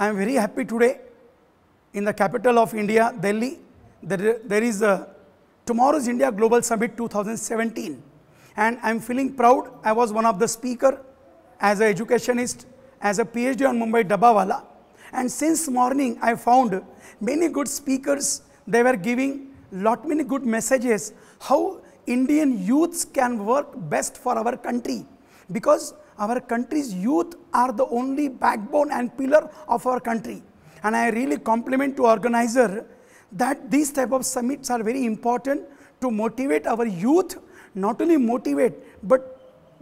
I am very happy today in the capital of India, Delhi. There, uh, there is a Tomorrow's India Global Summit 2017. And I'm feeling proud. I was one of the speaker as an educationist, as a PhD on Mumbai Dabbawala. And since morning, I found many good speakers. They were giving lot many good messages how Indian youths can work best for our country. Because our country's youth are the only backbone and pillar of our country. And I really compliment to organizer that these type of summits are very important to motivate our youth, not only motivate, but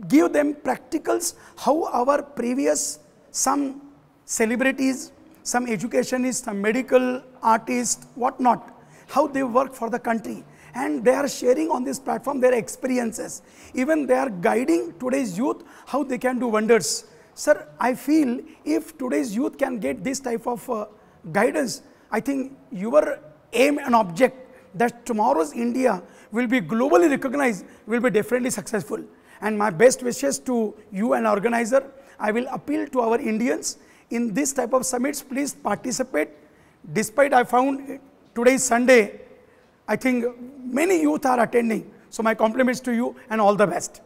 give them practicals how our previous some celebrities, some educationists, some medical artists, whatnot, how they work for the country. And they are sharing on this platform their experiences. Even they are guiding today's youth how they can do wonders. Sir, I feel if today's youth can get this type of uh, guidance, I think your aim and object that tomorrow's India will be globally recognized will be definitely successful. And my best wishes to you and organizer, I will appeal to our Indians in this type of summits, please participate. Despite I found today Sunday, I think many youth are attending. So my compliments to you and all the best.